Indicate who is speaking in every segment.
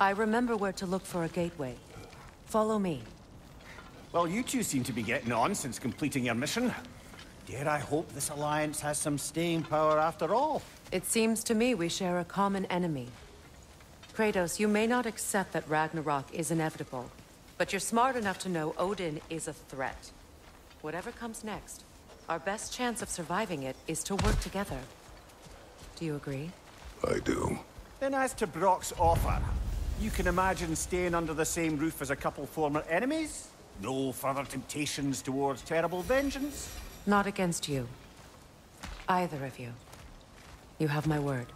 Speaker 1: I remember where to look for a gateway. Follow me.
Speaker 2: Well, you two seem to be getting on since completing your mission. Dare I hope this alliance has some staying power after all?
Speaker 1: It seems to me we share a common enemy. Kratos, you may not accept that Ragnarok is inevitable, but you're smart enough to know Odin is a threat. Whatever comes next, our best chance of surviving it is to work together. Do you agree?
Speaker 3: I do.
Speaker 2: Then as to Brok's offer, you can imagine staying under the same roof as a couple former enemies? No further temptations towards terrible vengeance?
Speaker 1: Not against you. Either of you. You have my word.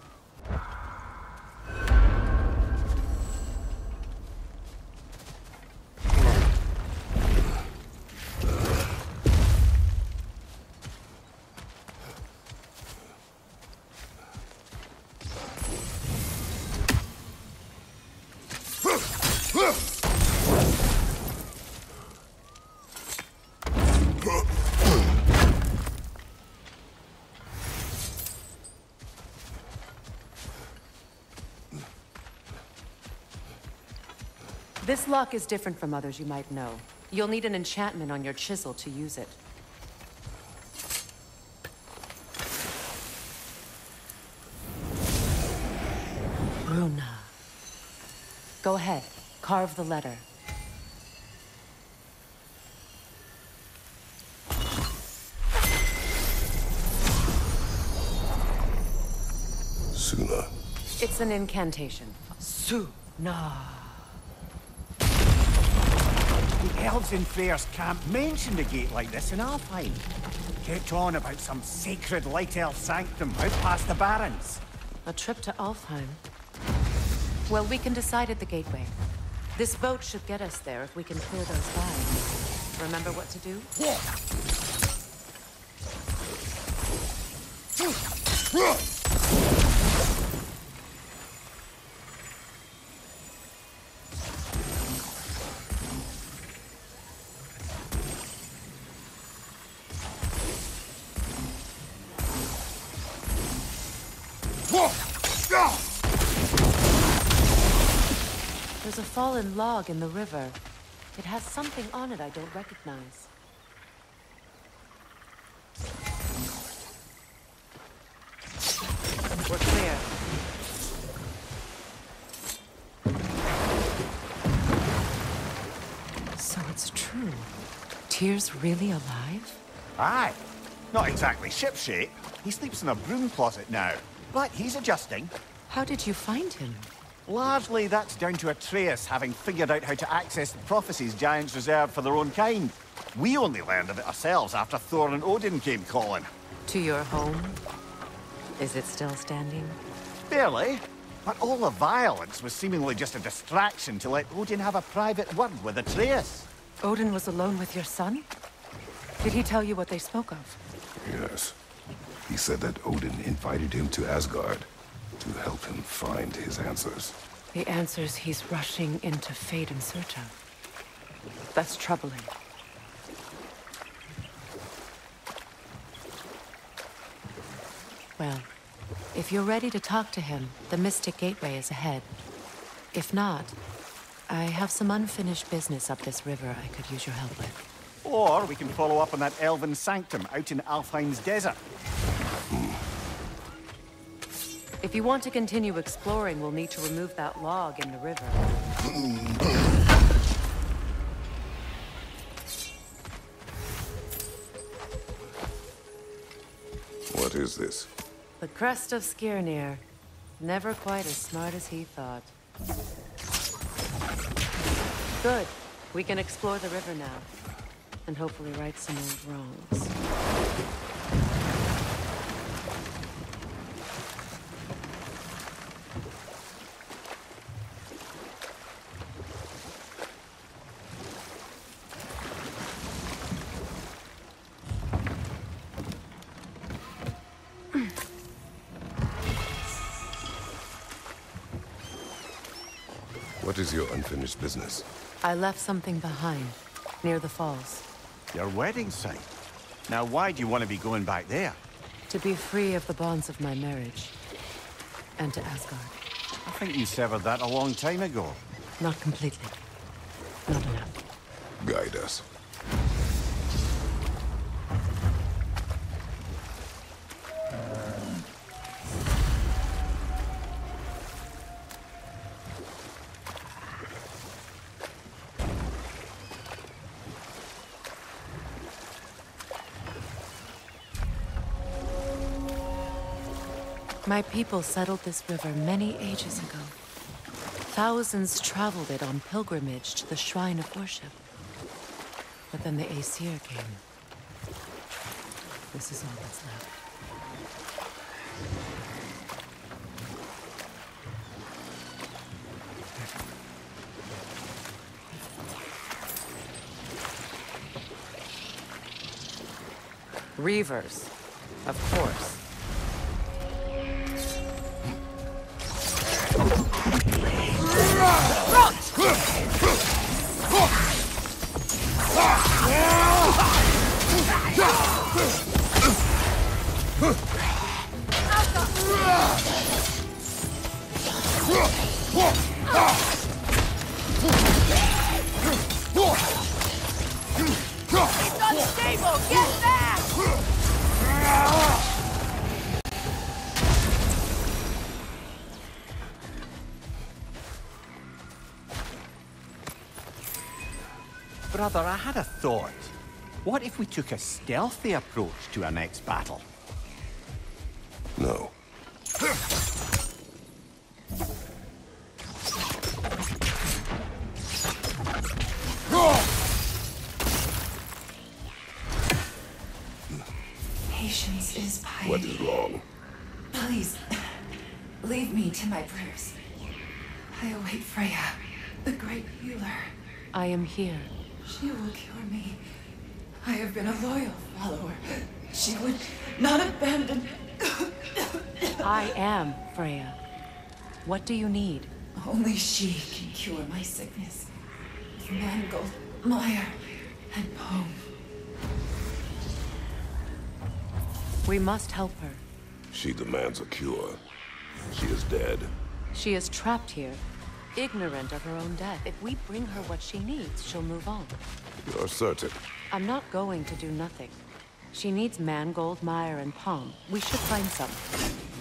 Speaker 1: This lock is different from others you might know. You'll need an enchantment on your chisel to use it. Runa. Go ahead. Carve the letter.
Speaker 3: Suna.
Speaker 1: It's an incantation. Suna.
Speaker 2: The elves in Freyr's camp mentioned a gate like this in Alfheim. Kept on about some sacred light elf sanctum out past the Barrens.
Speaker 1: A trip to Alfheim. Well, we can decide at the gateway. This boat should get us there if we can clear those guys. Remember what to do? There's fallen log in the river. It has something on it I don't recognize. We're clear. So it's true. Tyr's really alive?
Speaker 2: Aye. Not exactly shipshape. He sleeps in a broom closet now. But he's adjusting.
Speaker 1: How did you find him?
Speaker 2: Largely, that's down to Atreus having figured out how to access the prophecies giants reserved for their own kind. We only learned of it ourselves after Thor and Odin came calling.
Speaker 1: To your home? Is it still standing?
Speaker 2: Barely. But all the violence was seemingly just a distraction to let Odin have a private word with Atreus.
Speaker 1: Odin was alone with your son? Did he tell you what they spoke of?
Speaker 3: Yes. He said that Odin invited him to Asgard to help him find his answers.
Speaker 1: The answers he's rushing into fate in search of. That's troubling. Well, if you're ready to talk to him, the Mystic Gateway is ahead. If not, I have some unfinished business up this river I could use your help with.
Speaker 2: Or we can follow up on that elven sanctum out in Alfheim's desert.
Speaker 1: If you want to continue exploring, we'll need to remove that log in the river.
Speaker 3: What is this?
Speaker 1: The crest of Skirnir. Never quite as smart as he thought. Good. We can explore the river now. And hopefully right some old wrongs.
Speaker 3: Unfinished business?
Speaker 1: I left something behind, near the falls.
Speaker 2: Your wedding site. Now, why do you want to be going back there?
Speaker 1: To be free of the bonds of my marriage. And to Asgard.
Speaker 2: I think you severed that a long time ago.
Speaker 1: Not completely. Not enough.
Speaker 3: Guide us.
Speaker 1: My people settled this river many ages ago. Thousands traveled it on pilgrimage to the shrine of worship. But then the Aesir came. This is all that's left. Reavers, of course.
Speaker 2: If we took a stealthy approach to our next battle?
Speaker 3: No.
Speaker 4: Patience is piety.
Speaker 3: What is wrong?
Speaker 4: Please, leave me to my prayers. I await Freya, the great healer.
Speaker 1: I am here.
Speaker 4: She will cure me. I have been a loyal follower. She would not abandon.
Speaker 1: I am Freya. What do you need?
Speaker 4: Only she can cure my sickness. Mangold, Meyer, and Palm.
Speaker 1: We must help her.
Speaker 3: She demands a cure. She is dead.
Speaker 1: She is trapped here, ignorant of her own death. If we bring her what she needs, she'll move on.
Speaker 3: You're certain.
Speaker 1: I'm not going to do nothing. She needs mangold, mire, and palm. We should find some.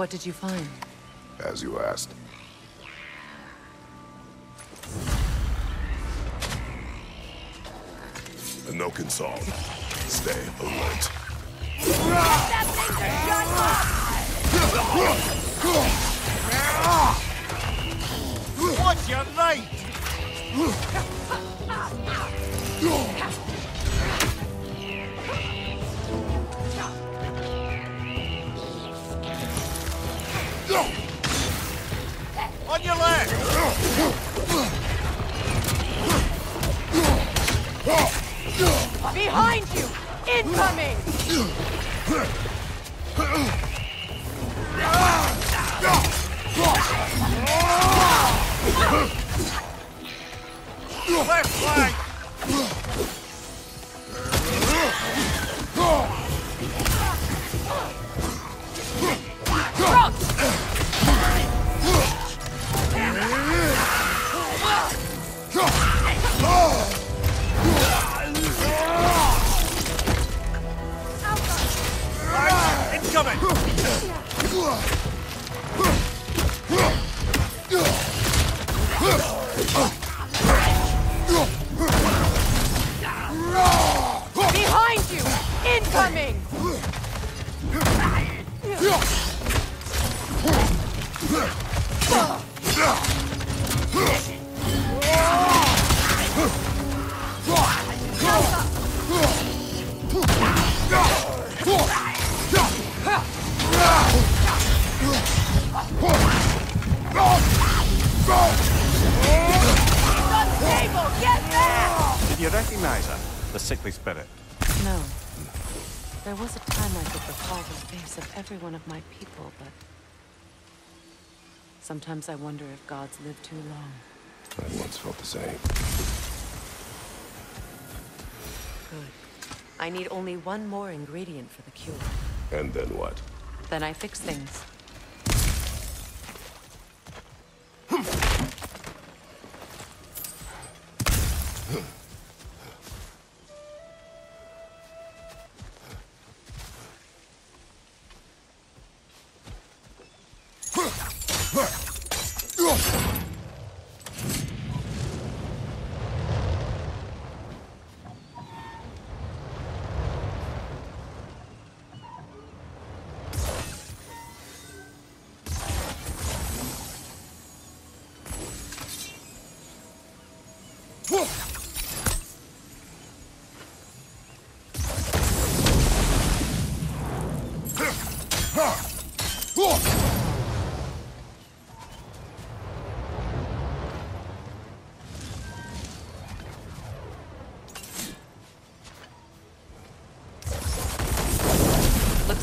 Speaker 1: What did you find?
Speaker 3: As you asked. No can solve. Stay alert.
Speaker 5: That thing's a shut up!
Speaker 2: What's your right?
Speaker 1: Sometimes I wonder if gods live too long.
Speaker 3: I once felt the same.
Speaker 1: Good. I need only one more ingredient for the cure.
Speaker 3: And then what?
Speaker 1: Then I fix things.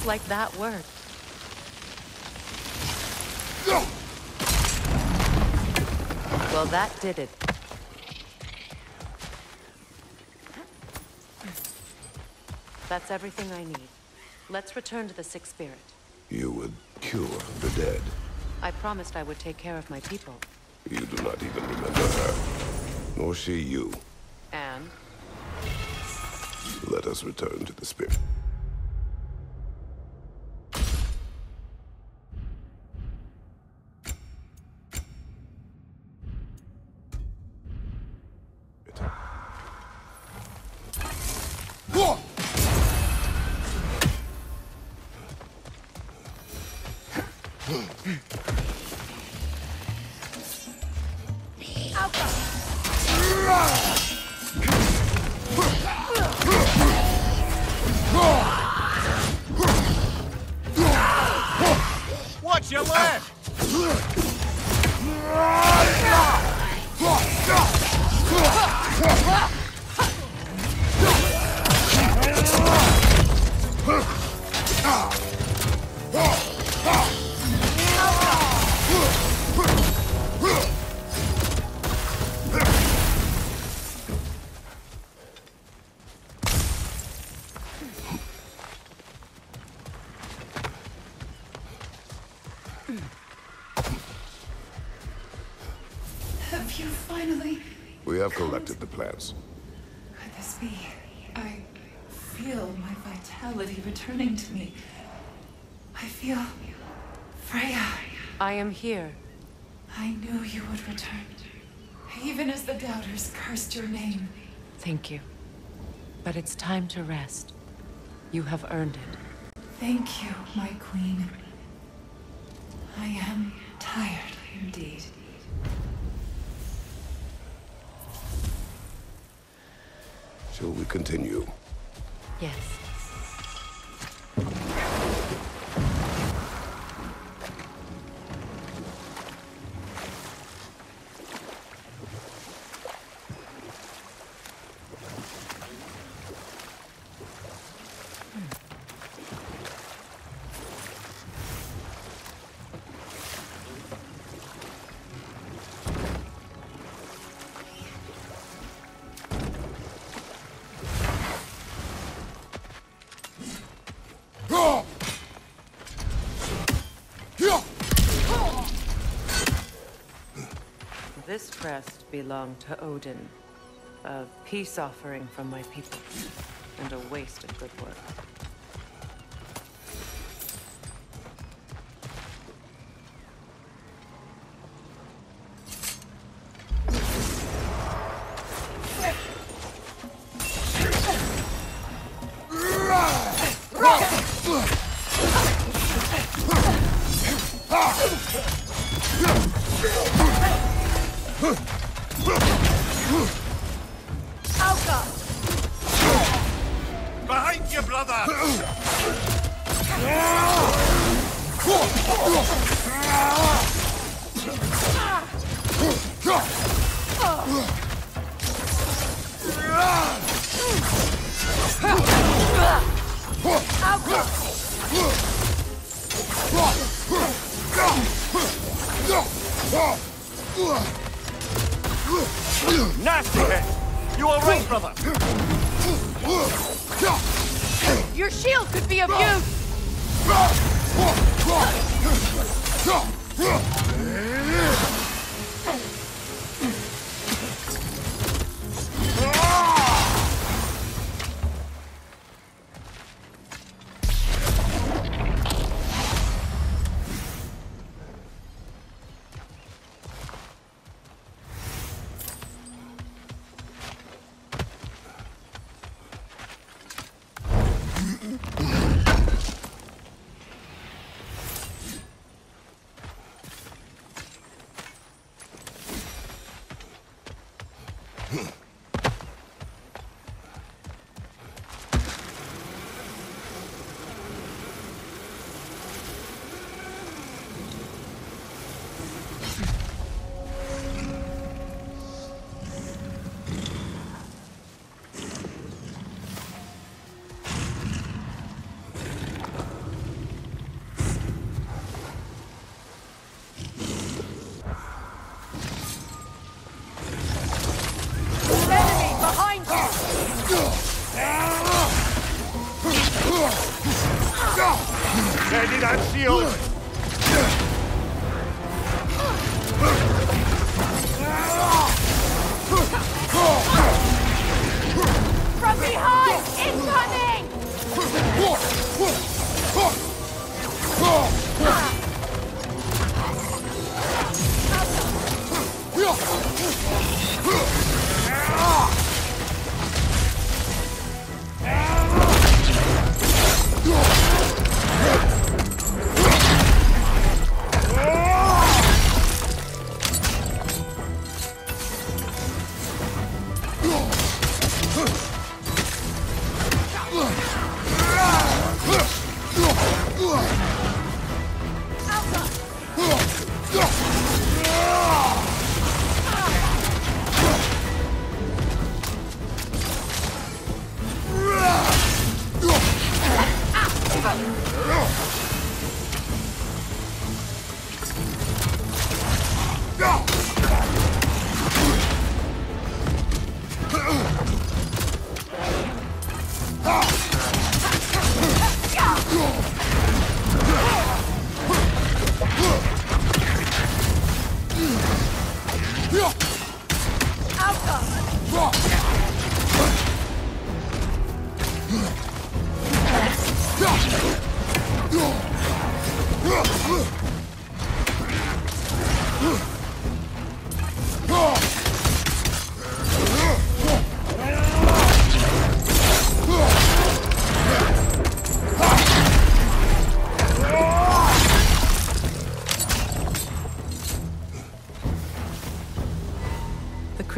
Speaker 1: Like that worked. Well, that did it. That's everything I need. Let's return to the Sixth Spirit.
Speaker 3: You would cure the dead.
Speaker 1: I promised I would take care of my people.
Speaker 3: You do not even remember her. Nor she you.
Speaker 1: And?
Speaker 3: Let us return to the spirit.
Speaker 1: Am here.
Speaker 4: I knew you would return. Even as the doubters cursed your name.
Speaker 1: Thank you. But it's time to rest. You have earned it.
Speaker 4: Thank you, my queen. I am tired indeed.
Speaker 3: Shall we continue?
Speaker 1: Yes. Belonged to Odin. A peace offering from my people. And a waste of good work.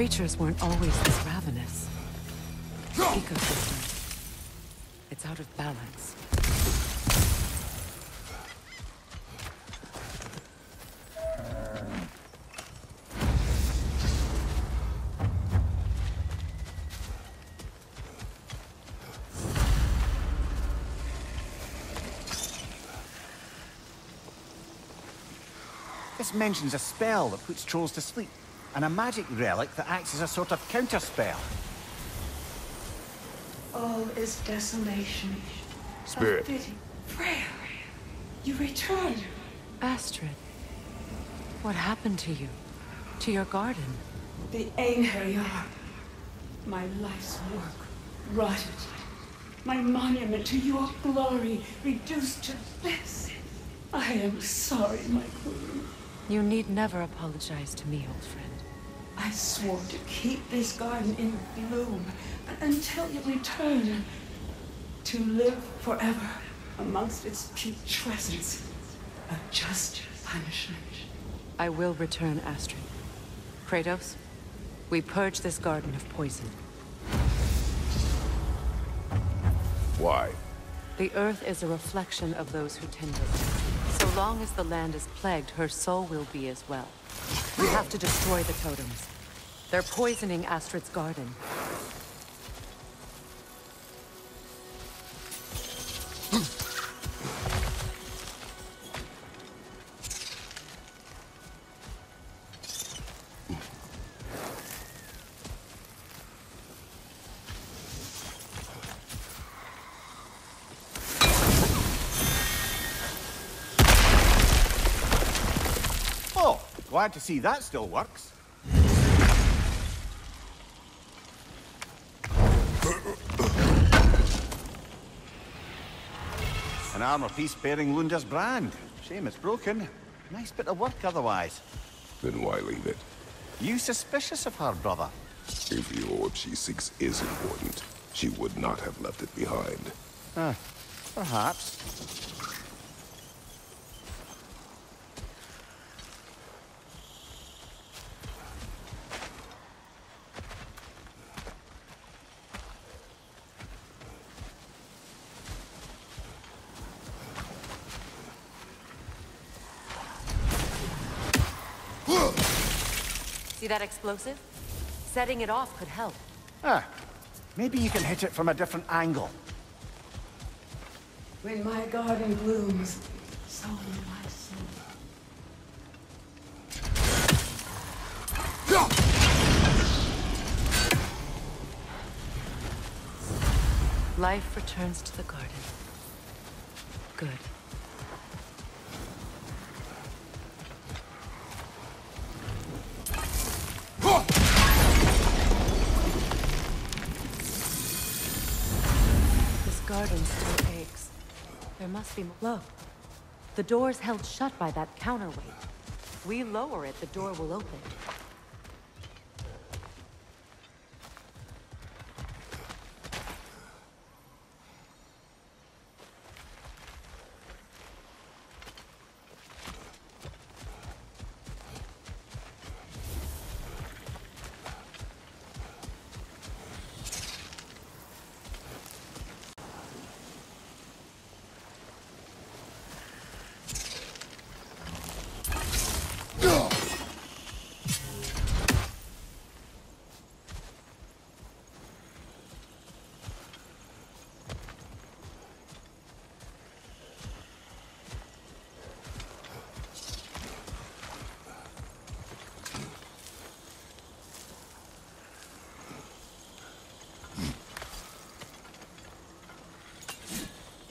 Speaker 1: Creatures weren't always this ravenous. Ecosystem. It's out of balance.
Speaker 2: This mentions a spell that puts trolls to sleep, and a magic relic that acts as a sort of counterspell.
Speaker 4: All is desolation.
Speaker 3: Spirit.
Speaker 4: Of pity. Freya, you return.
Speaker 1: Astrid, what happened to you? To your garden?
Speaker 4: The Einherjar. My life's work rotted. My monument to your glory reduced to this. I am sorry, my queen.
Speaker 1: You need never apologize to me, old friend.
Speaker 4: I swore to keep this garden in bloom until you return. To live forever amongst its putrescence. A just punishment.
Speaker 1: I will return, Astrid. Kratos, we purge this garden of poison.
Speaker 3: Why?
Speaker 1: The earth is a reflection of those who tend it. So long as the land is plagued, her soul will be as well. We have to destroy the totems. They're poisoning Astrid's garden.
Speaker 2: oh, glad to see that still works. An armor piece bearing Lunda's brand. Shame it's broken. Nice bit of work otherwise.
Speaker 3: Then why leave it?
Speaker 2: You suspicious of her, brother?
Speaker 3: If the orb she seeks is important, she would not have left it behind.
Speaker 2: Ah, perhaps.
Speaker 1: That explosive? Setting it off could help.
Speaker 2: Ah, maybe you can hit it from a different angle.
Speaker 4: When my garden blooms, so will my soul.
Speaker 1: Life returns to the garden. Good. Must be. Look. The door's held shut by that counterweight. We lower it, the door will open.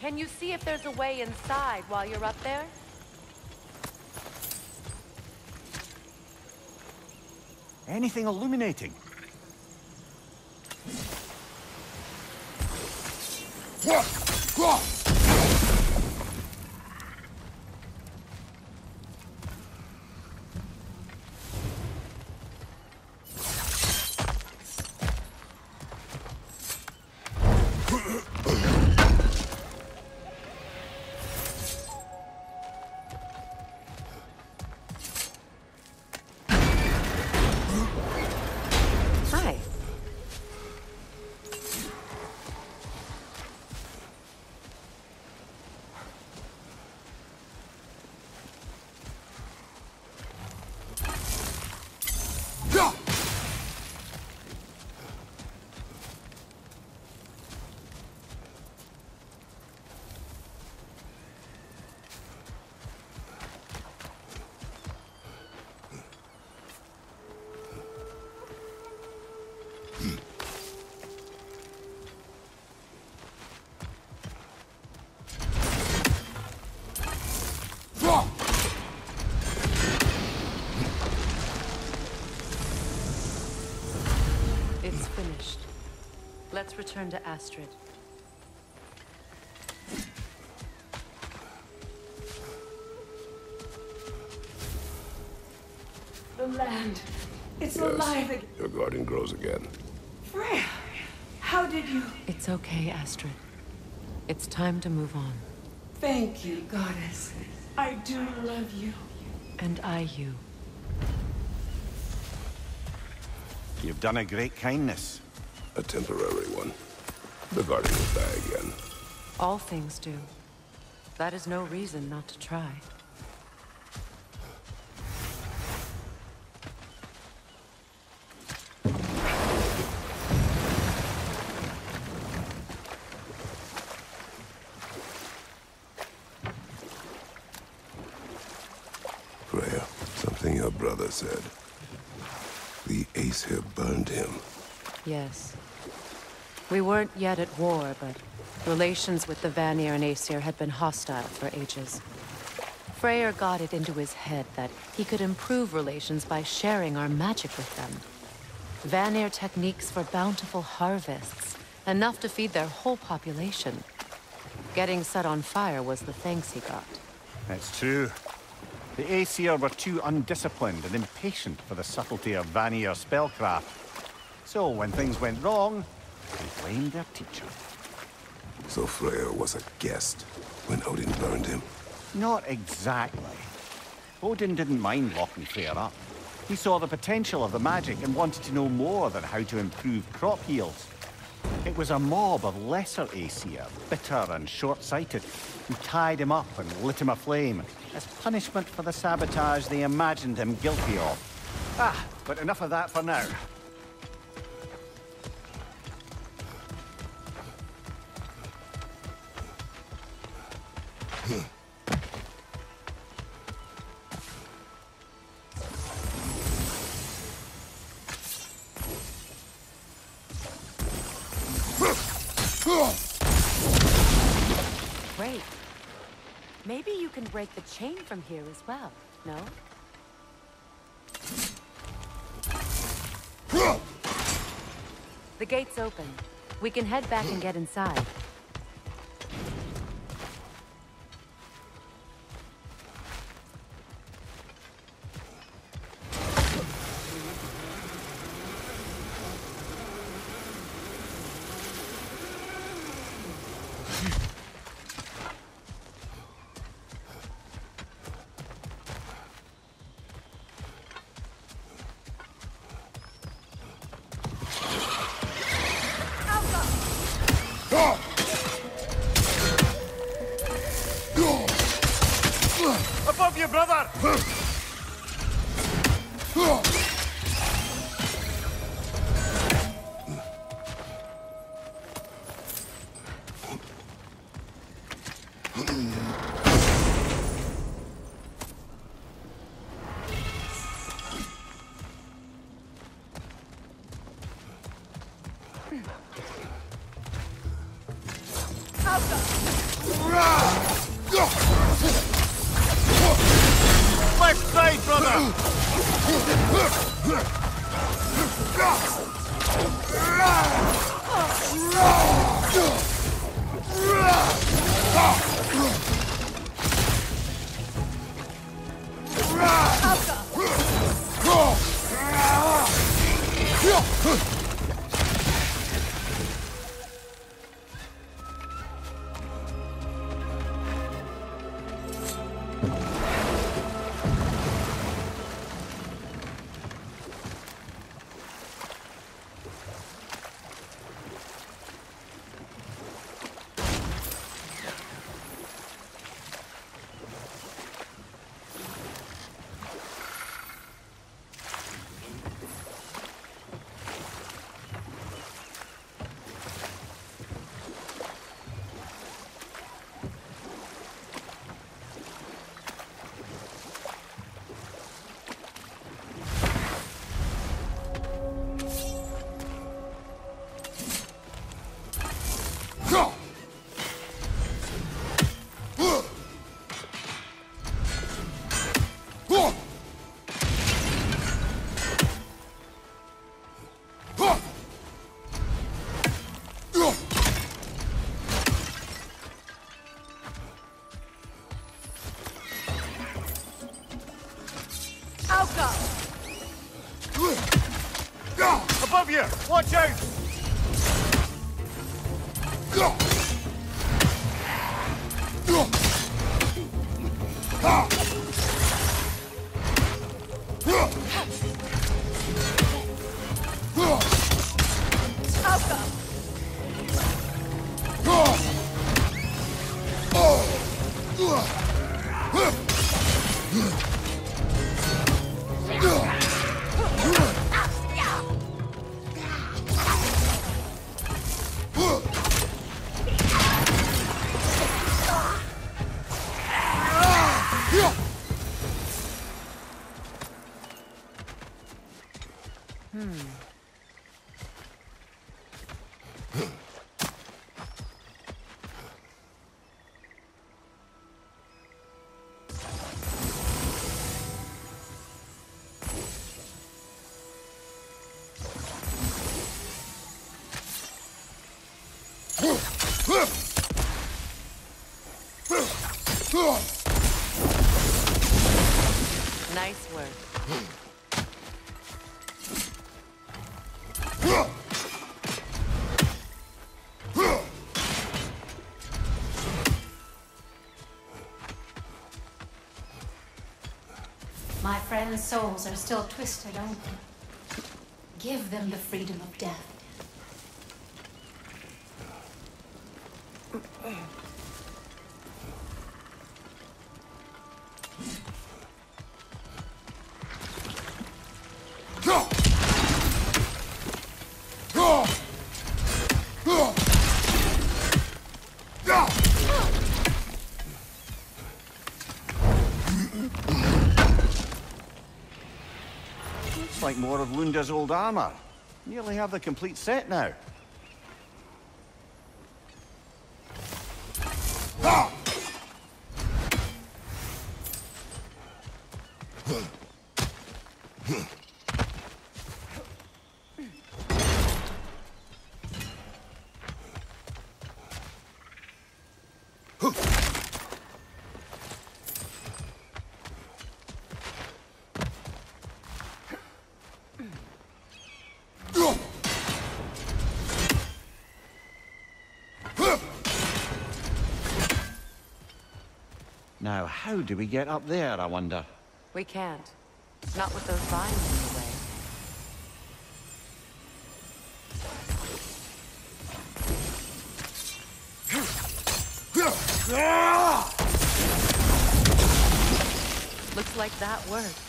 Speaker 1: Can you see if there's a way inside while you're up there?
Speaker 2: Anything illuminating?
Speaker 1: Hi. Let's return to Astrid.
Speaker 4: The land. It's
Speaker 3: Yes,
Speaker 4: alive again.
Speaker 3: your garden grows again.
Speaker 4: Freya, how did you...
Speaker 1: It's okay, Astrid. It's time to move on.
Speaker 4: Thank you, goddess. I do love you.
Speaker 1: And I you.
Speaker 2: You've done a great kindness.
Speaker 3: A temporary one. The garden will die again.
Speaker 1: All things do. That is no reason not to try.
Speaker 3: Freya, something your brother said. The Aesir burned him.
Speaker 1: Yes. We weren't yet at war, but relations with the Vanir and Aesir had been hostile for ages. Freyr got it into his head that he could improve relations by sharing our magic with them. Vanir techniques for bountiful harvests, enough to feed their whole population. Getting set on fire was the thanks he got.
Speaker 2: That's true. The Aesir were too undisciplined and impatient for the subtlety of Vanir spellcraft. So when things went wrong, they blamed their teacher.
Speaker 3: So Freyr was a guest when Odin burned him.
Speaker 2: Not exactly. Odin didn't mind locking Freyr up. He saw the potential of the magic and wanted to know more than how to improve crop yields. It was a mob of lesser Aesir, bitter and short-sighted, who tied him up and lit him aflame, as punishment for the sabotage they imagined him guilty of. Ah, but enough of that for now.
Speaker 1: Chain from here as well, no? The gate's open. We can head back and get inside.
Speaker 2: Watch out!
Speaker 6: Friends' souls are still twisted open. Give them the freedom of death.
Speaker 2: More of Lunda's old armor. Nearly have the complete set now. Ah! Now, how do we get up there, I wonder?
Speaker 1: We can't. Not with those vines in the way. Looks like that worked.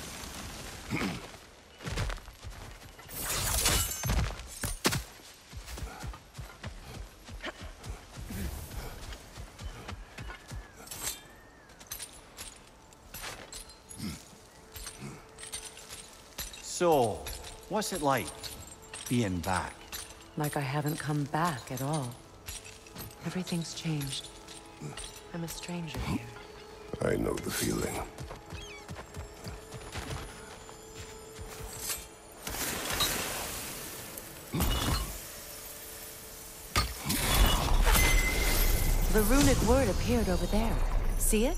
Speaker 2: What's it like, being back?
Speaker 1: Like I haven't come back at all. Everything's changed. I'm a stranger here.
Speaker 3: I know the feeling.
Speaker 1: The runic word appeared over there. See it?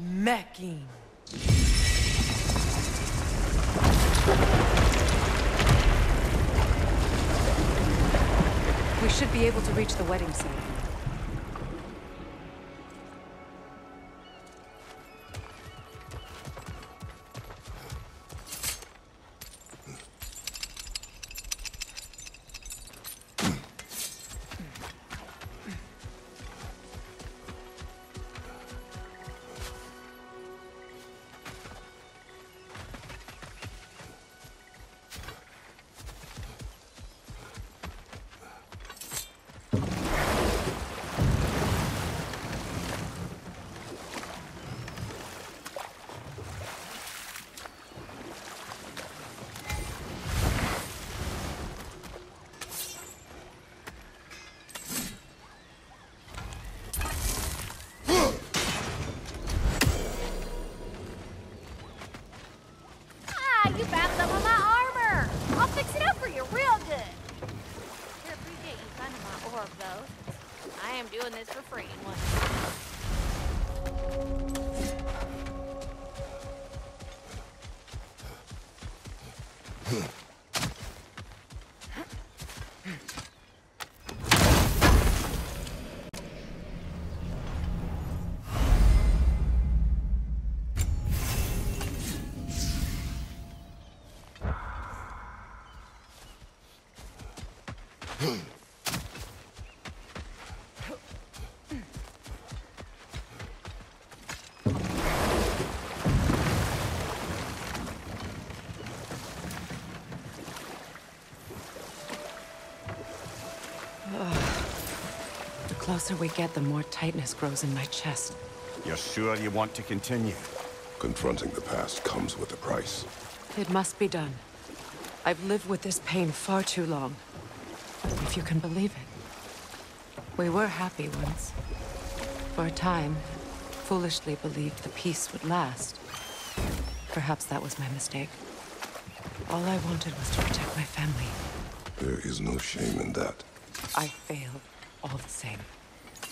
Speaker 1: Mecking. We should be able to reach the wedding site.
Speaker 5: Huh. closer we get, the more tightness grows in my chest.
Speaker 2: You're sure you want to continue?
Speaker 3: Confronting the past comes with a price.
Speaker 1: It must be done. I've lived with this pain far too long. If you can believe it. We were happy once. For a time, foolishly believed the peace would last. Perhaps that was my mistake. All I wanted was to protect my family.
Speaker 3: There is no shame in that.
Speaker 1: I failed, all the same.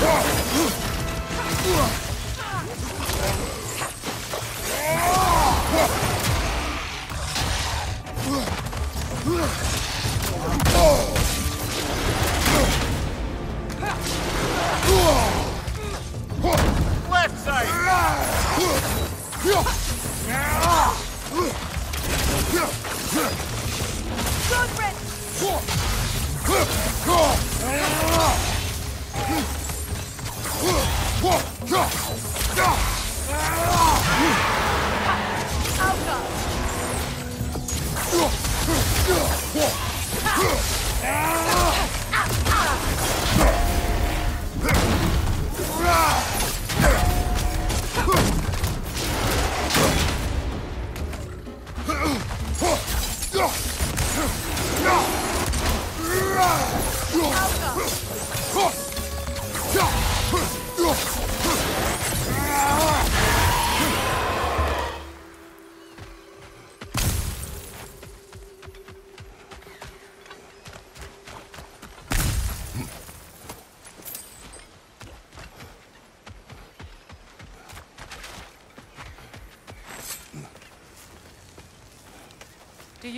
Speaker 2: Left side!
Speaker 5: Good riddance! Outcome!
Speaker 1: Do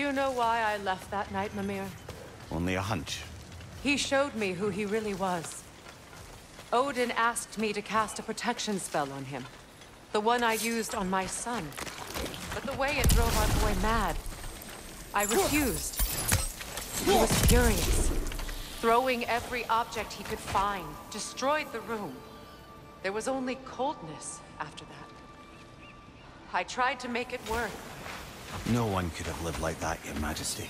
Speaker 1: you know why I left that night, Mimir?
Speaker 2: Only a hunch.
Speaker 1: He showed me who he really was. Odin asked me to cast a protection spell on him. The one I used on my son. But the way it drove our boy mad. I refused. He was furious. Throwing every object he could find, destroyed the room. There was only coldness after that. I tried to make it work.
Speaker 2: No one could have lived like that, Your Majesty.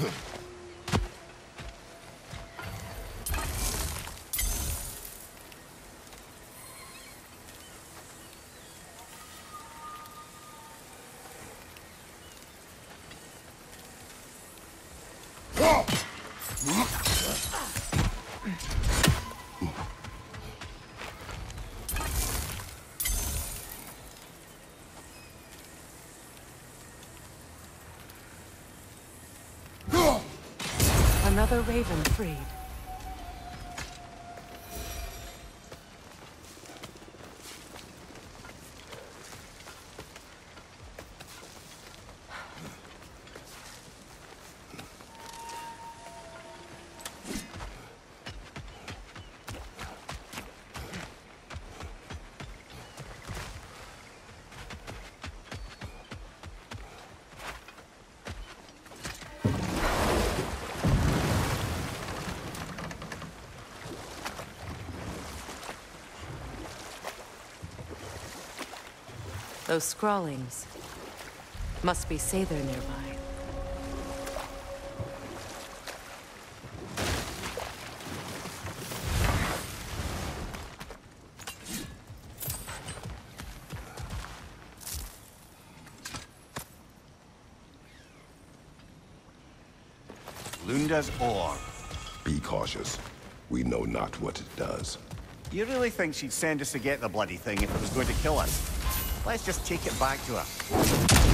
Speaker 2: Huh?
Speaker 1: Another raven freed. Those scrawlings must be Seidr nearby.
Speaker 2: Lunda's ore.
Speaker 3: Be cautious. We know not what it does.
Speaker 2: You really think she'd send us to get the bloody thing if it was going to kill us? Let's just take it back to her.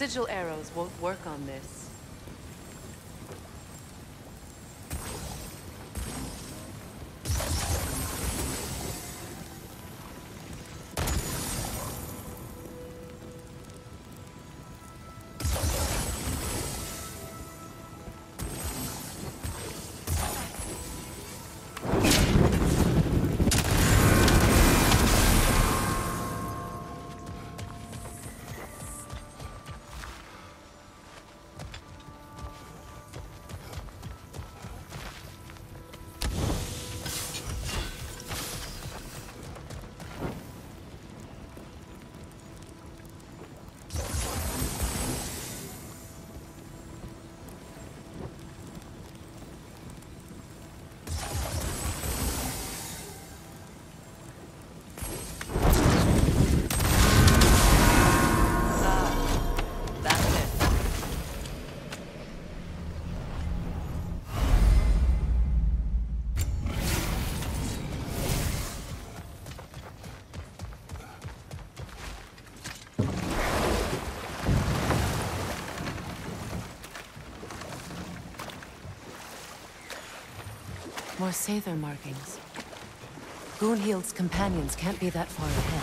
Speaker 1: Sigil arrows won't work on this. More Seidr markings. Gunhild's companions can't be that far ahead.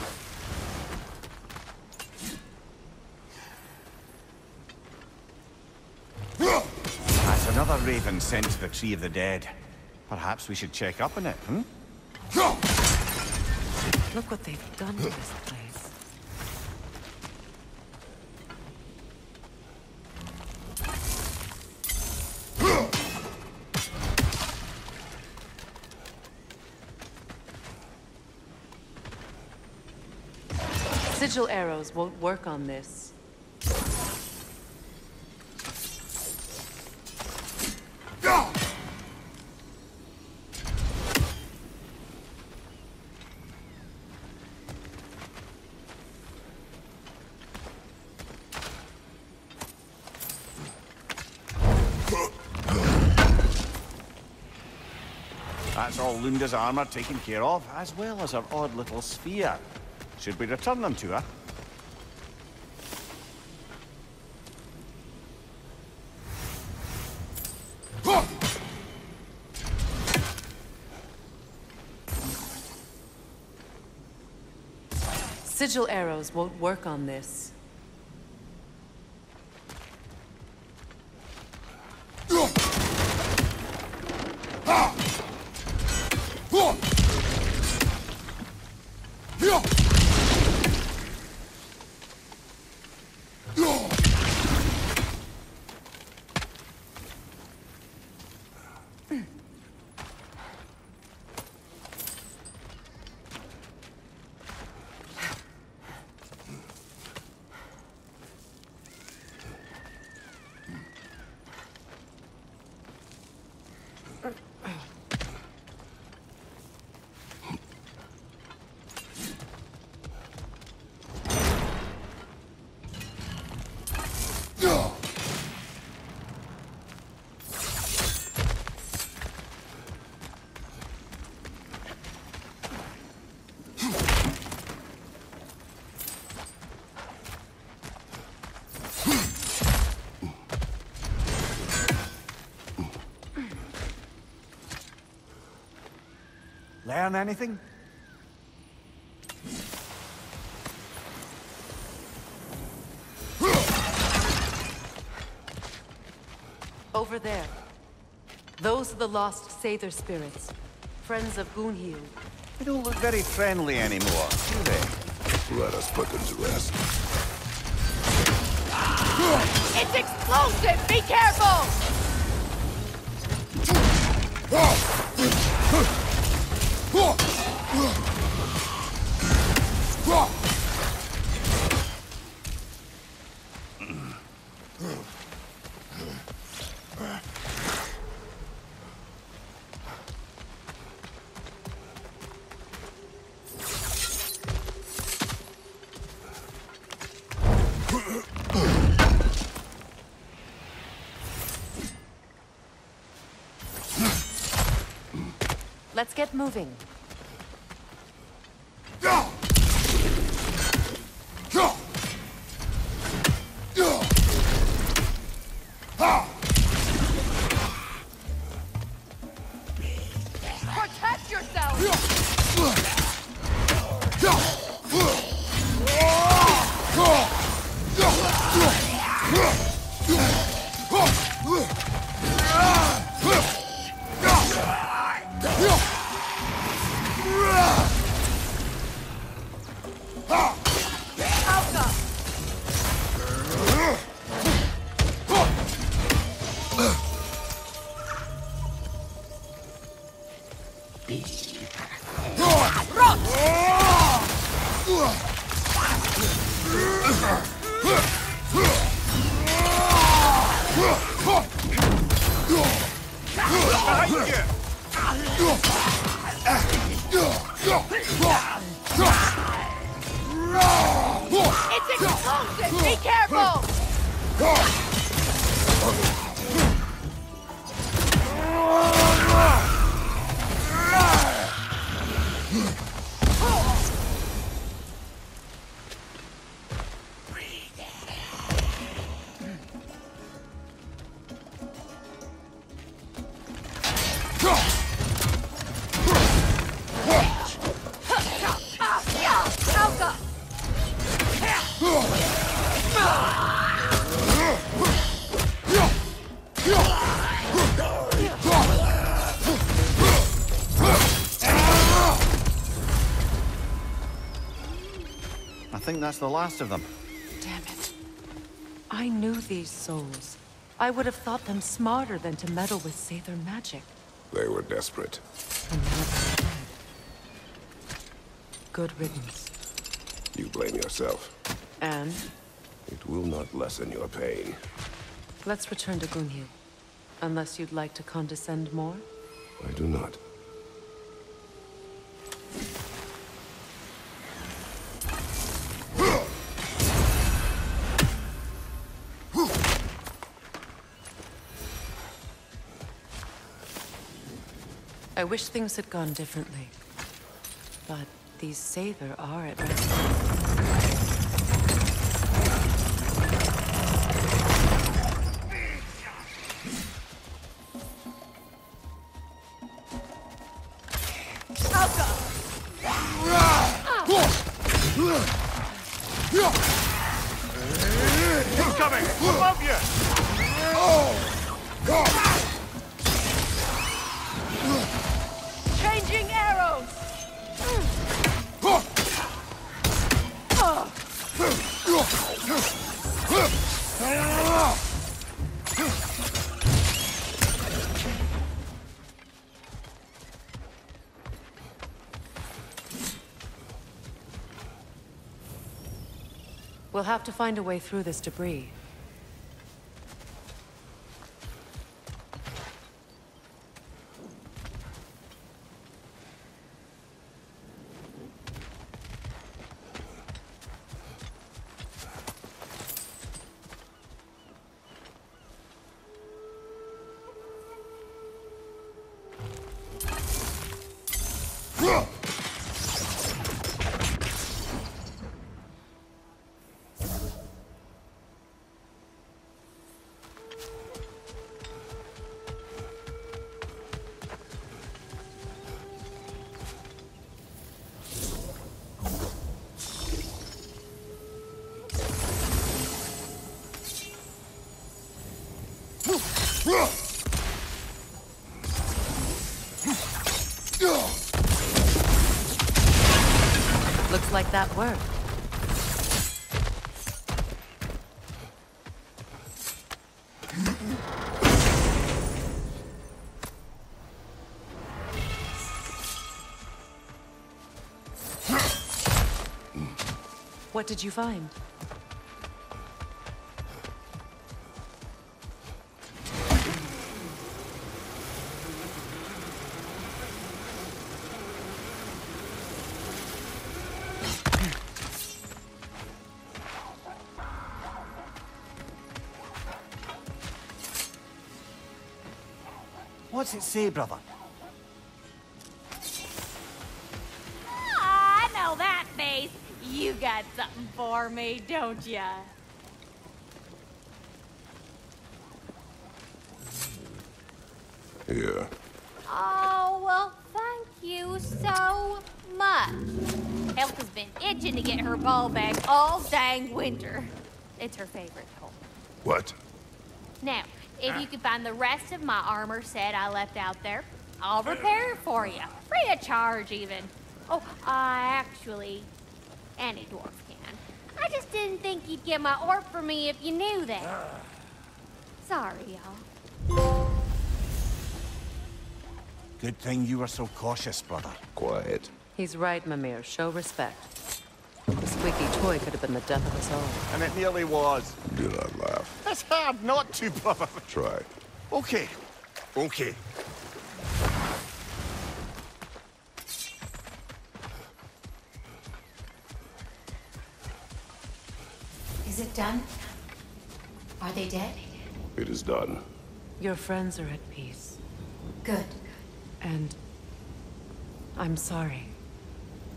Speaker 2: That's another raven sent to the Tree of the Dead. Perhaps we should check up on it, hmm?
Speaker 1: Look what they've done to this place. Sigil arrows won't work on this.
Speaker 2: That's all Lunda's armor taken care of, as well as her odd little sphere. Should we return them to her?
Speaker 1: Sigil arrows won't work on this.
Speaker 2: Learn anything?
Speaker 1: Over there. Those are the lost Seidr spirits. Friends of Gunhild.
Speaker 2: They don't look very friendly anymore, do they?
Speaker 3: Let us put them to rest.
Speaker 5: It's explosive! Be careful!
Speaker 1: Get moving.
Speaker 2: That's the last of them.
Speaker 1: Damn it. I knew these souls. I would have thought them smarter than to meddle with Seidr magic.
Speaker 3: They were desperate.
Speaker 1: And now they're dead. Good riddance.
Speaker 3: You blame yourself.
Speaker 1: And
Speaker 3: It will not lessen your pain.
Speaker 1: let's return to Gunhild. Unless you'd like to condescend more?
Speaker 3: I do not.
Speaker 1: I wish things had gone differently. But these Seidr are at rest. Have to find a way through this debris. That worked. What did you find?
Speaker 2: It say, brother?
Speaker 5: Ah, I know that face. You got something for me, don't ya?
Speaker 3: Here.
Speaker 5: Oh, well, thank you so much. Elka's been itching to get her ball back all dang winter. It's her favorite hole.
Speaker 3: What?
Speaker 5: Now, if you could find the rest of my armor set I left out there, I'll repair it for you. Free of charge, even. Oh, I actually, any dwarf can. I just didn't think you'd get my orc for me if you knew that. Sorry, y'all.
Speaker 2: Good thing you were so cautious, brother.
Speaker 3: Quiet.
Speaker 1: He's right, Mimir. Show respect. The squeaky toy could have been the death of us all.
Speaker 2: And it nearly was.
Speaker 3: Do not laugh.
Speaker 2: It's hard not to, brother.
Speaker 3: Try.
Speaker 2: Okay. Okay.
Speaker 6: Is it done? Are they dead?
Speaker 3: It is done.
Speaker 1: Your friends are at peace.
Speaker 6: Good.
Speaker 1: And I'm sorry.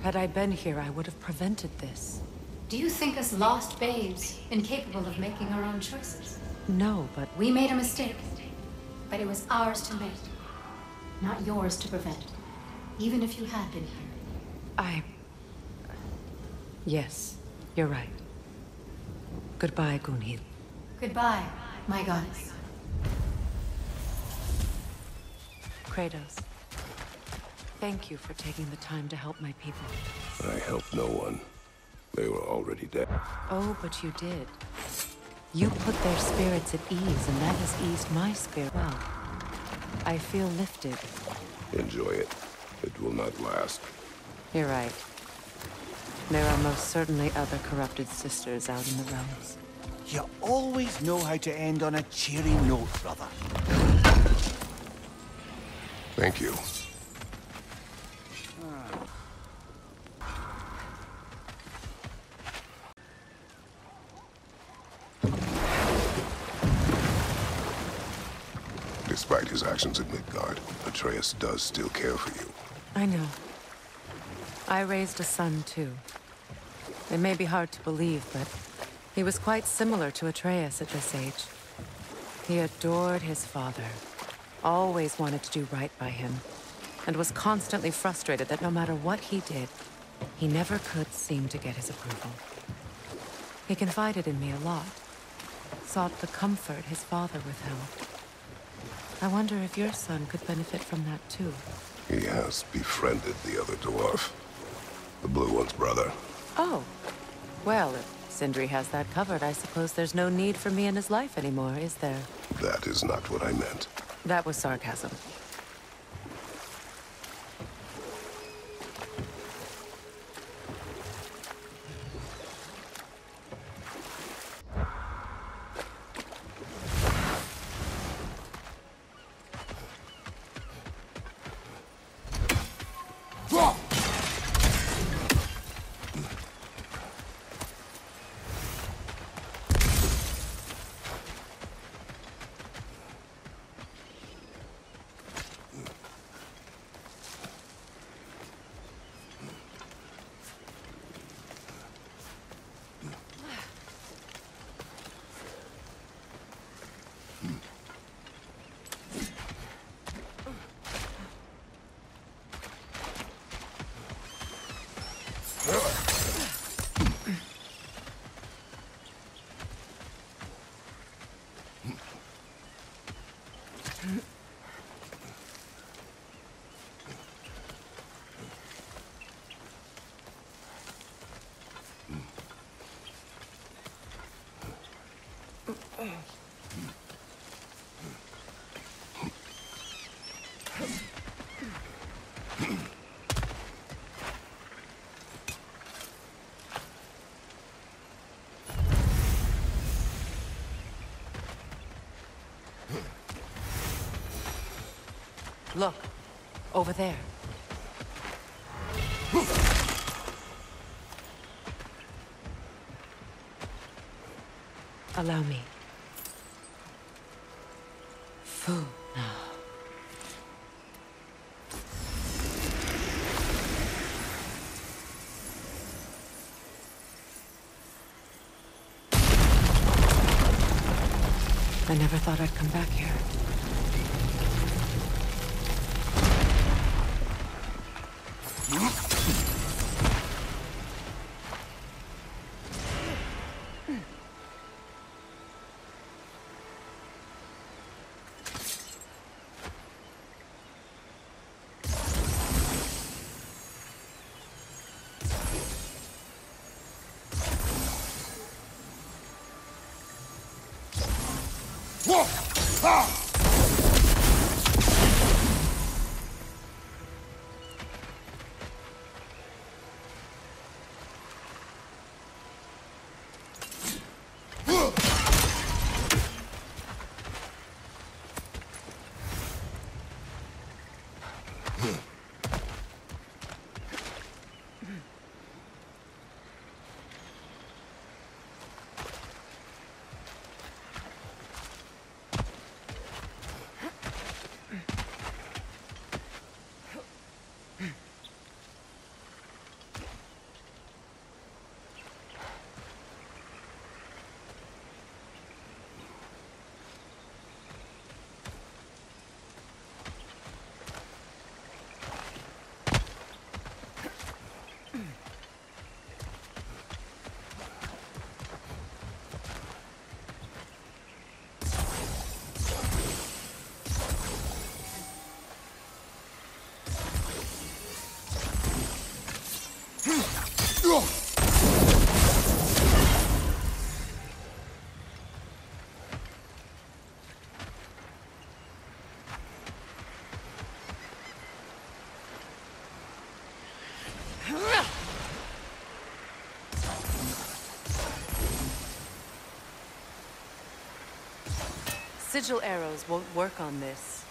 Speaker 1: Had I been here, I would have prevented this.
Speaker 6: Do you think us lost babes, incapable of making our own choices?
Speaker 1: No, but
Speaker 6: We made a mistake, but it was ours to make, not yours to prevent. Even if you had been here.
Speaker 1: I. Yes, you're right. Goodbye, Gunhild.
Speaker 6: Goodbye, my goddess.
Speaker 1: Kratos. Thank you for taking the time to help my people.
Speaker 3: I help no one. They were already dead.
Speaker 1: Oh, but you did. You put their spirits at ease, and that has eased my spirit well. I feel lifted.
Speaker 3: Enjoy it. It will not last.
Speaker 1: You're right. There are most certainly other corrupted sisters out in the realms.
Speaker 2: You always know how to end on a cheery note, brother.
Speaker 3: Thank you. Despite his actions at Midgard, Atreus does still care for you.
Speaker 1: I know. I raised a son, too. It may be hard to believe, but he was quite similar to Atreus at this age. He adored his father, always wanted to do right by him, and was constantly frustrated that no matter what he did, he never could seem to get his approval. He confided in me a lot, sought the comfort his father withheld. I wonder if your son could benefit from that too.
Speaker 3: He has befriended the other dwarf. The Blue One's brother.
Speaker 1: Oh. Well, if Sindri has that covered, I suppose there's no need for me in his life anymore, is there?
Speaker 3: That is not what I meant.
Speaker 1: That was sarcasm. Look, over there. Allow me. Fu. I never thought I'd come back here. Stop! Sigil arrows won't work on this.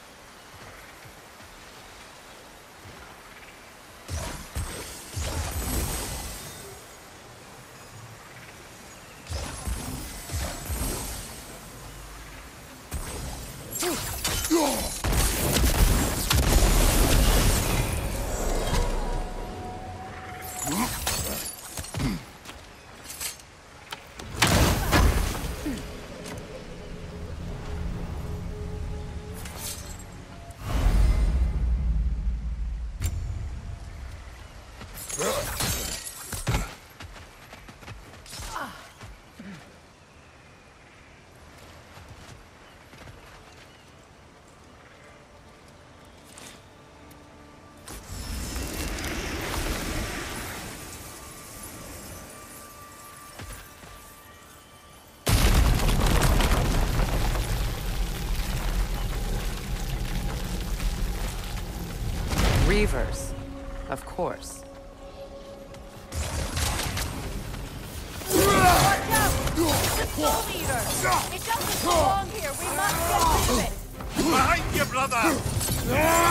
Speaker 1: Reavers. Of course.
Speaker 7: Watch out! It's soul eater! It doesn't belong here! We must get rid of it!
Speaker 2: Behind you, brother!
Speaker 1: Ah!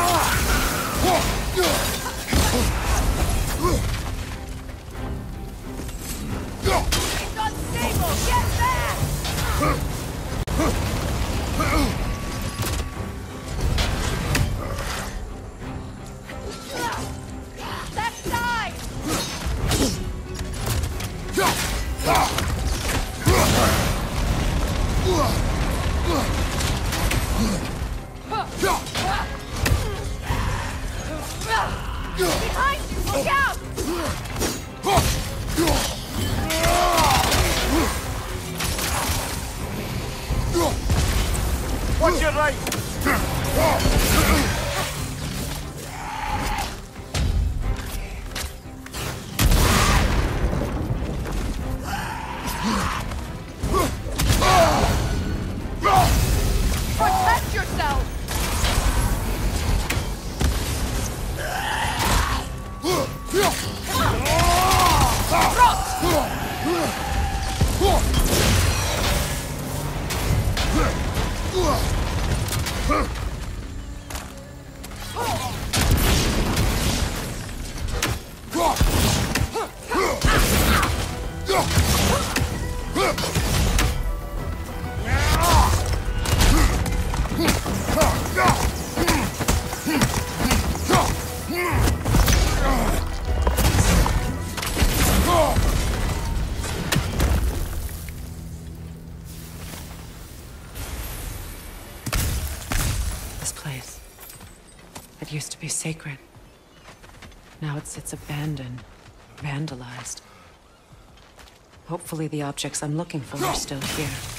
Speaker 1: Used to be sacred. Now it sits abandoned, vandalized. Hopefully the objects I'm looking for are still here.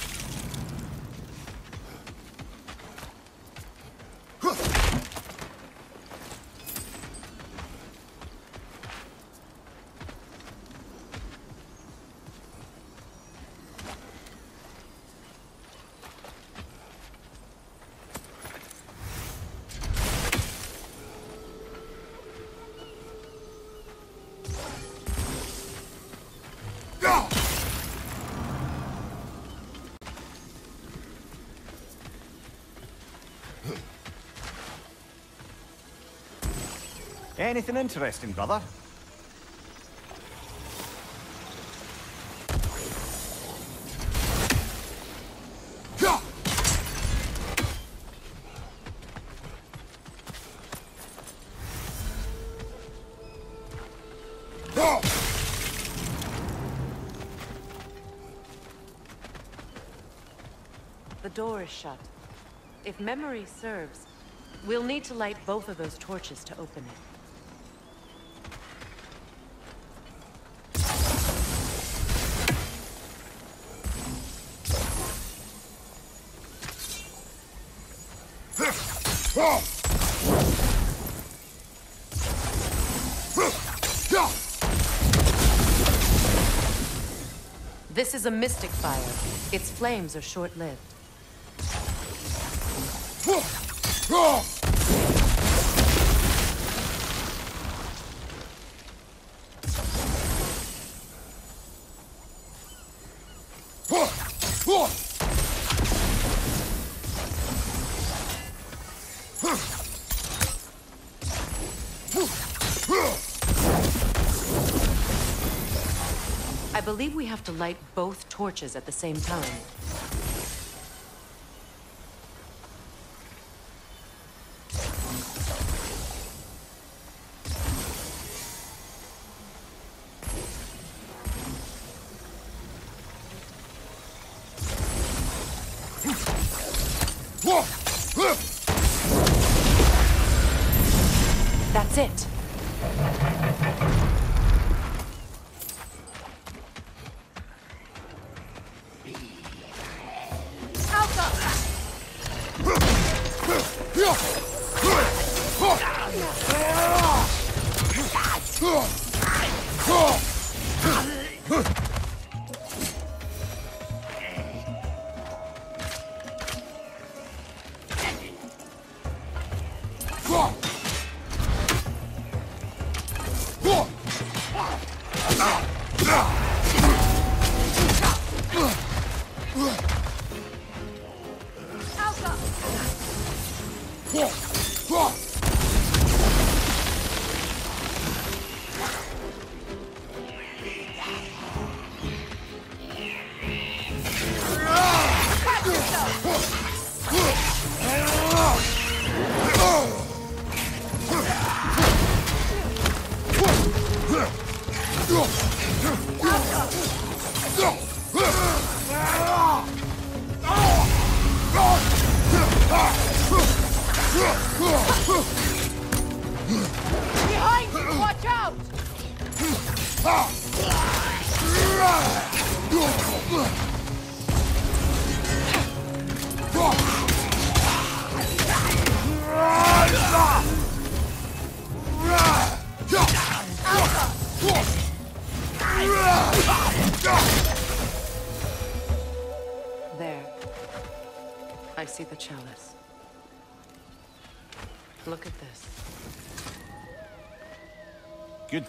Speaker 8: Anything interesting, brother?
Speaker 1: The door is shut. If memory serves, we'll need to light both of those torches to open it. Is a mystic fire. Its flames are short-lived. Have to light both torches at the same time.
Speaker 2: Oh!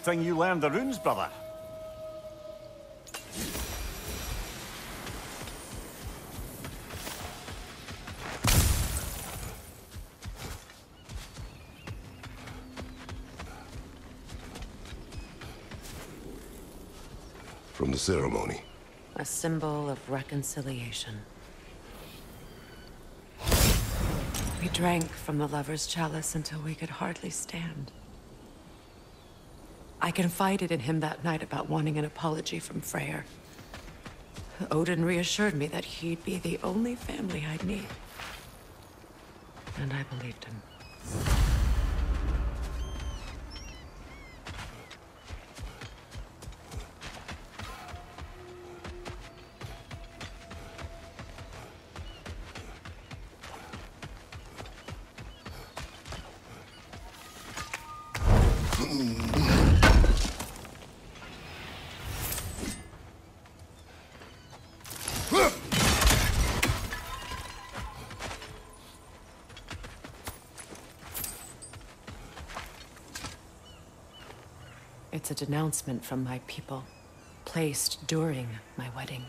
Speaker 2: Thing you learned the runes, brother.
Speaker 3: From the ceremony.
Speaker 1: A symbol of reconciliation. We drank from the lover's chalice until we could hardly stand. I confided in him that night about wanting an apology from Freyr. Odin reassured me that he'd be the only family I'd need. And I believed him. It's a denouncement from my people, placed during my wedding.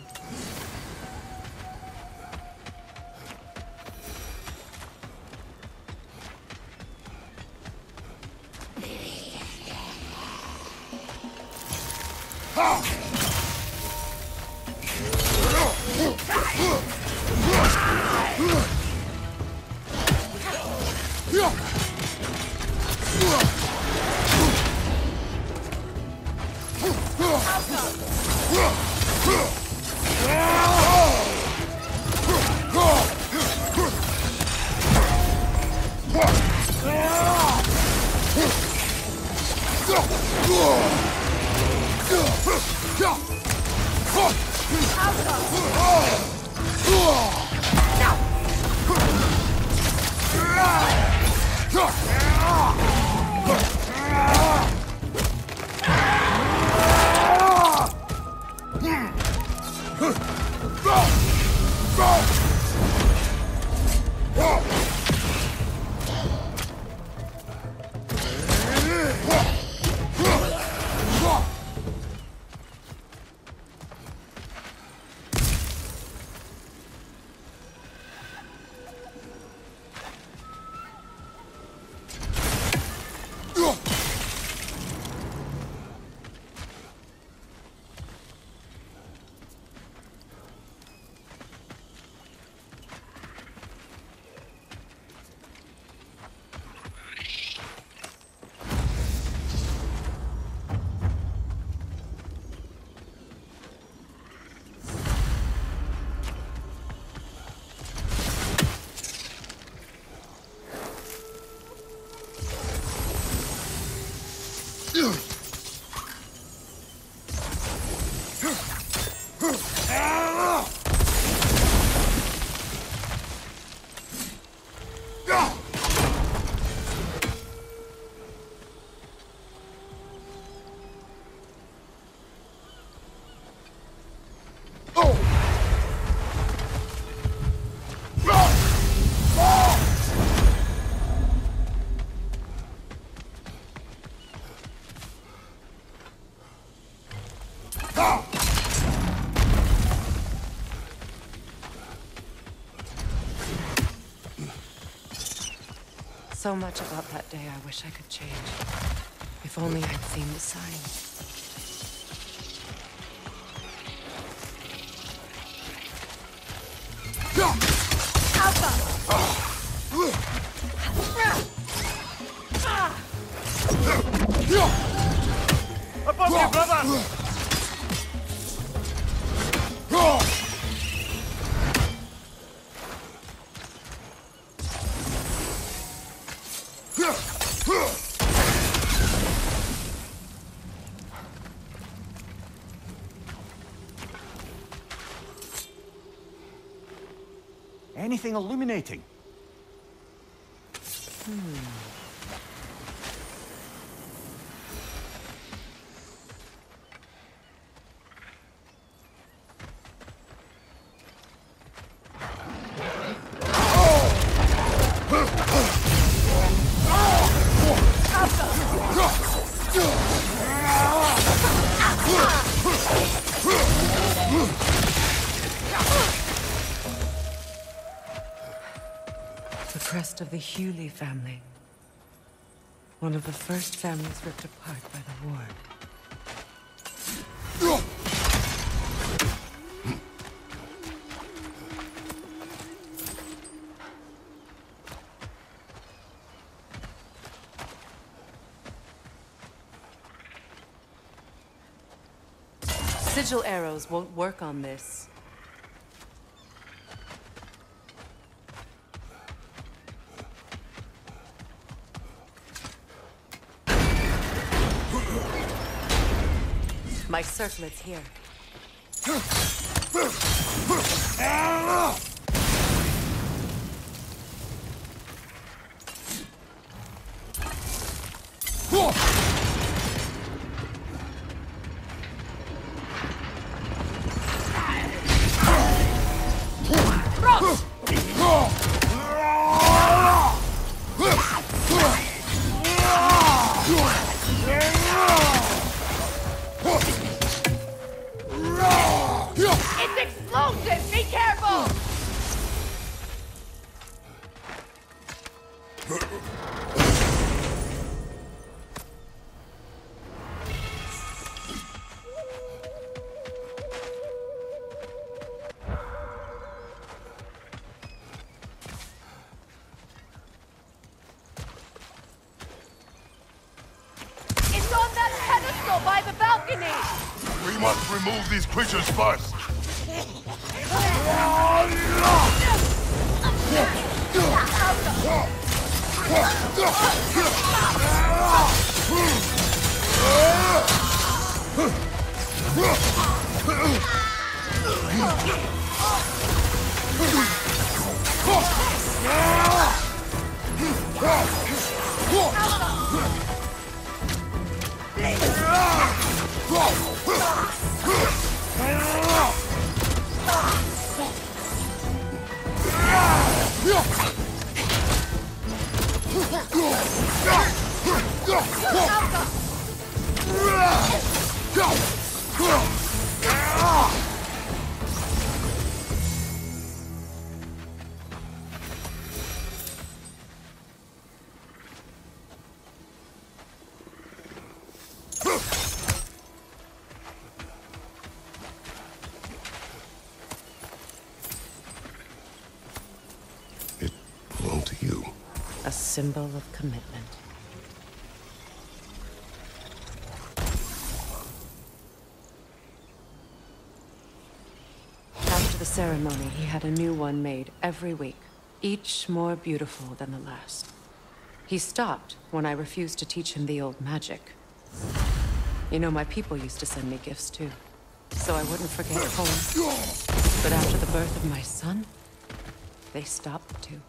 Speaker 1: so much about that day I wish I could change. If only I'd seen the signs. Alpha!
Speaker 9: Above you, brother!
Speaker 2: Anything illuminating?
Speaker 1: Hewley family. One of the first families ripped apart by the war. Sigil arrows won't work on this. Circlet's here.
Speaker 3: It
Speaker 1: symbol of commitment. After the ceremony, he had a new one made every week, each more beautiful than the last. He stopped when I refused to teach him the old magic. You know, my people used to send me gifts too, so I wouldn't forget home. But after the birth of my son, they stopped too.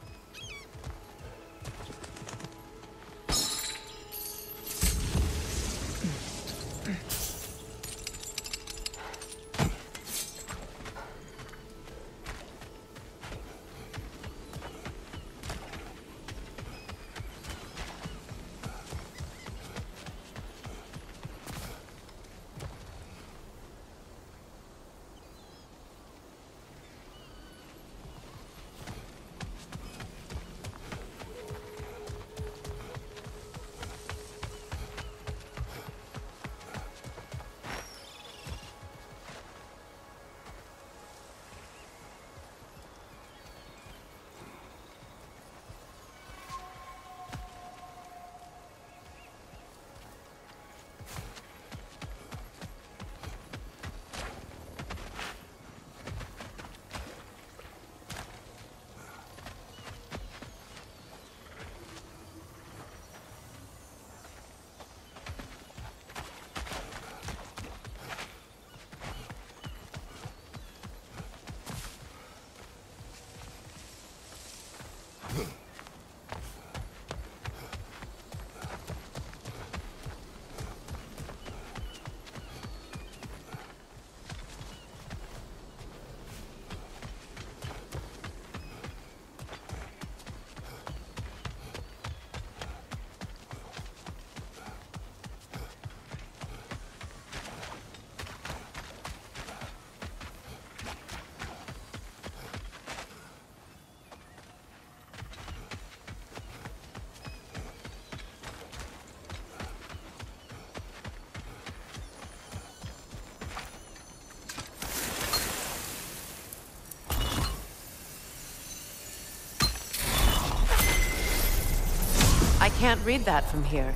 Speaker 1: Can't read that from here.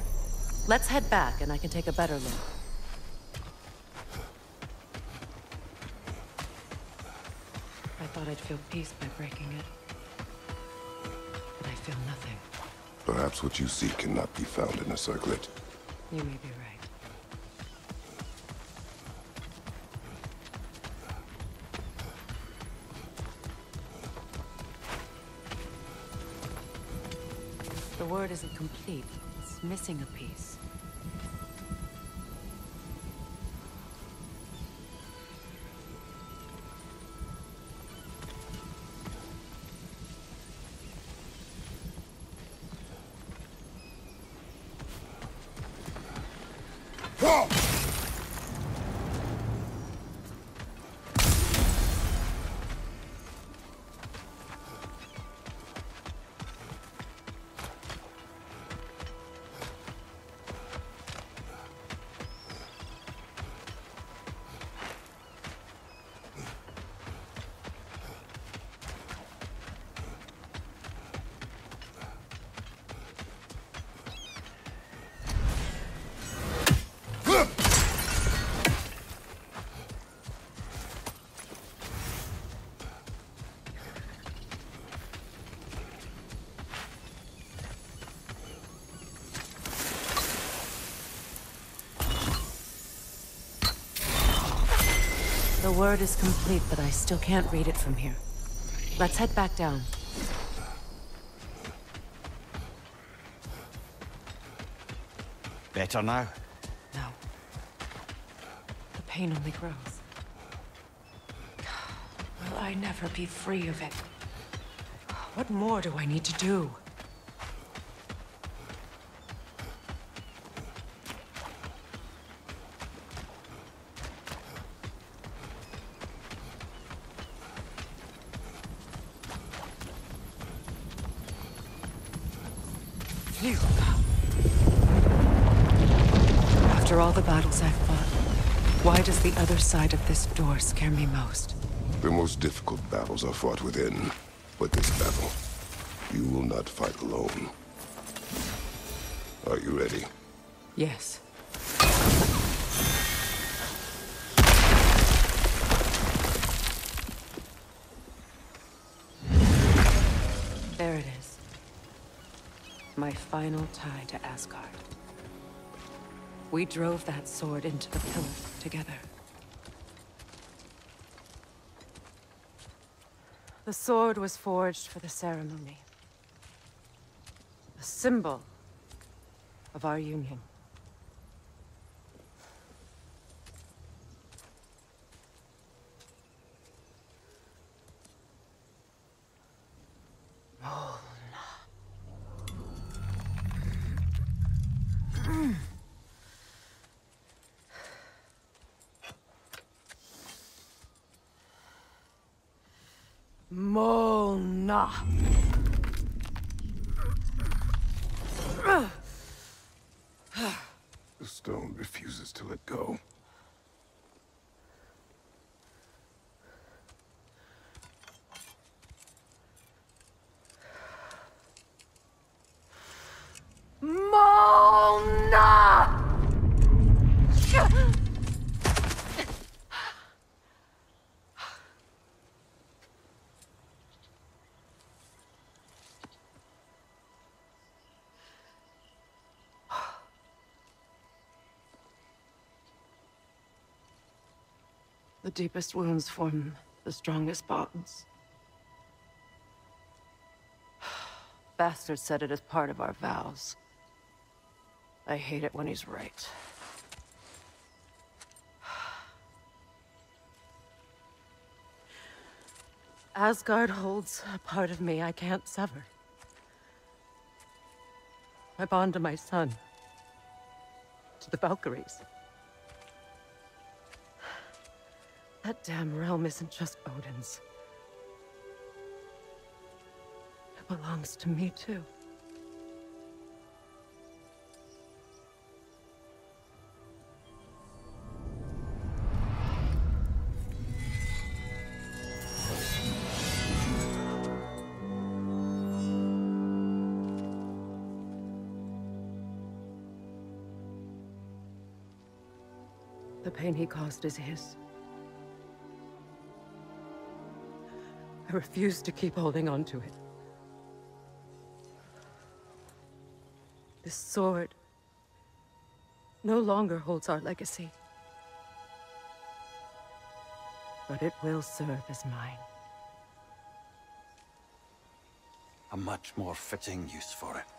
Speaker 1: Let's head back and I can take a better look. I thought I'd feel peace by breaking it. But I feel nothing.
Speaker 3: Perhaps what you seek cannot be found in a circlet.
Speaker 1: You may be right. Isn't complete. It's missing a piece. Word is complete, but I still can't read it from here. Let's head back down.
Speaker 2: Better now?
Speaker 1: No. The pain only grows. Will I never be free of it? What more do I need to do? Phew. After all the battles I've fought, why does the other side of this door scare me most?
Speaker 3: The most difficult battles are fought within. But this battle, you will not fight alone. Are you ready?
Speaker 1: Yes. There it is. My final tie to Asgard. We drove that sword into the pillar together. The sword was forged for the ceremony. A symbol of our union. Molna.
Speaker 3: The stone refuses to let go.
Speaker 1: Molna! The deepest wounds form the strongest bonds. Bastard said it as part of our vows. I hate it when he's right. Asgard holds a part of me I can't sever. I bond to my son. To the Valkyries. That damn realm isn't just Odin's. It belongs to me too. The pain he caused is his. Refuse to keep holding on to it. This sword no longer holds our legacy. But it will serve as mine.
Speaker 2: A much more fitting use for it.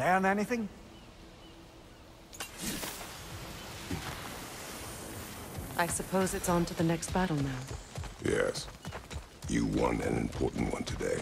Speaker 2: Learn anything?
Speaker 1: I suppose it's on to the next battle now.
Speaker 3: Yes. You won an important one today.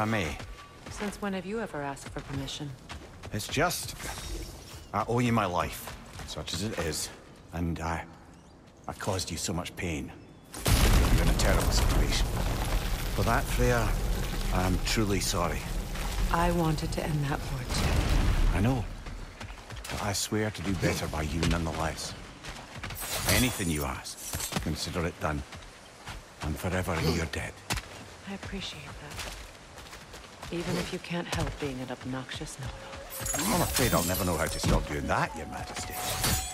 Speaker 2: I may,
Speaker 1: Since when have you ever asked for permission?
Speaker 2: it's just... I owe you my life, such as it is. And I... I caused you so much pain. You're in a terrible situation. For that, Freya, I'm truly sorry.
Speaker 1: I wanted to end that war too.
Speaker 2: I know. But I swear to do better by you nonetheless. Anything you ask, consider it done. And forever in your debt.
Speaker 1: I appreciate. Even if you can't help being an obnoxious know-it-all.
Speaker 2: I'm afraid I'll never know how to stop doing that, your majesty.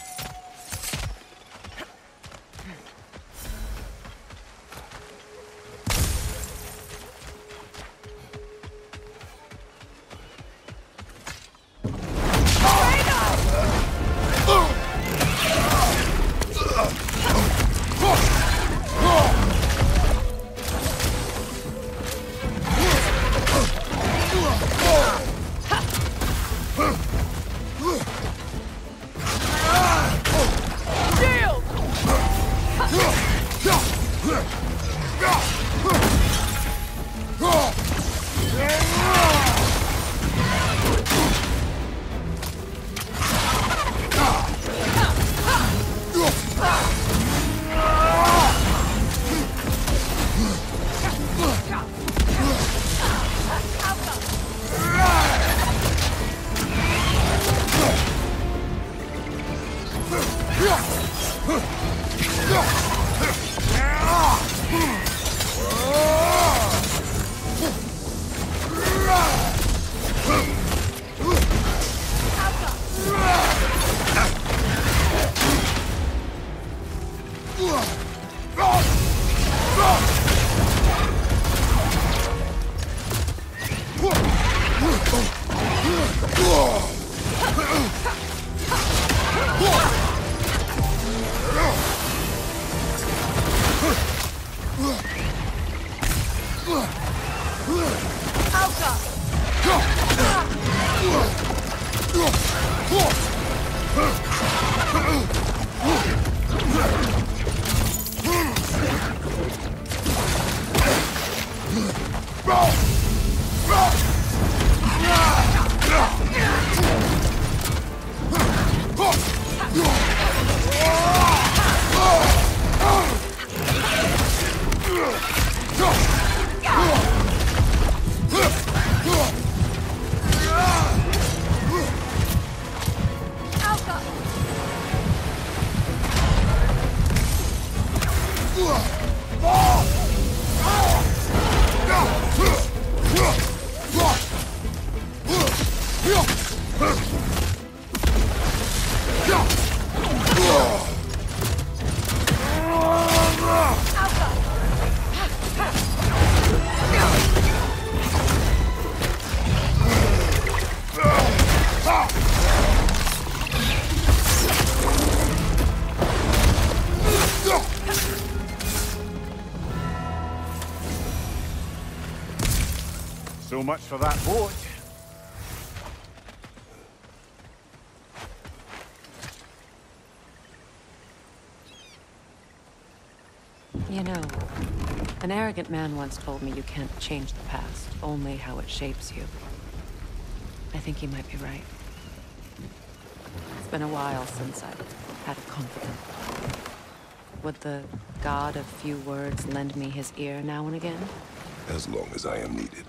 Speaker 2: So much for that boat.
Speaker 1: You know, an arrogant man once told me you can't change the past, only how it shapes you. I think he might be right. It's been a while since I've had a confidant. Would the god of few words lend me his ear now and again?
Speaker 3: As long as I am needed.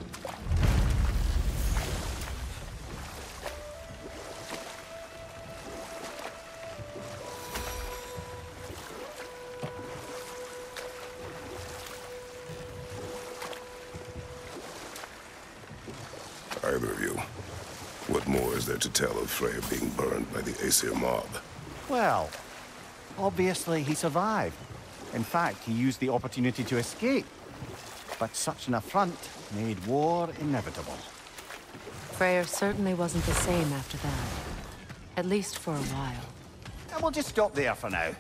Speaker 3: Burned by the Aesir mob?
Speaker 2: Well, obviously he survived. In fact, he used the opportunity to escape. But such an affront made war inevitable.
Speaker 1: Freyr certainly wasn't the same after that. At least for a while.
Speaker 2: And we'll just stop there for now.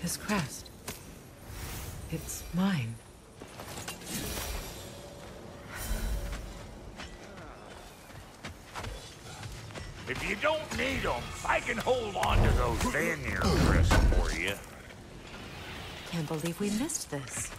Speaker 1: His crest. It's mine.
Speaker 9: If you don't need them, I can hold on to those Vanir crests for you.
Speaker 1: Can't believe we missed this.